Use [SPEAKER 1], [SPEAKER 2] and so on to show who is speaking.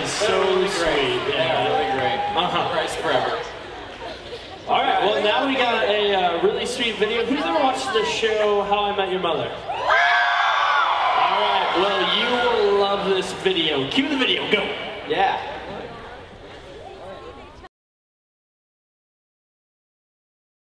[SPEAKER 1] was so
[SPEAKER 2] really
[SPEAKER 1] sweet.
[SPEAKER 2] great. Yeah, really great.
[SPEAKER 1] Uh-huh.
[SPEAKER 2] Christ forever.
[SPEAKER 1] All right, well now we got a uh, really sweet video. Who's ever watched the show How I Met Your Mother? All right, well you will love this video. Cue the video, go.
[SPEAKER 2] Yeah.